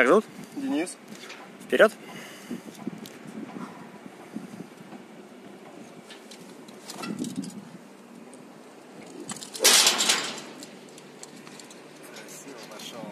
Как зовут? Денис. Вперед. Красиво пошел.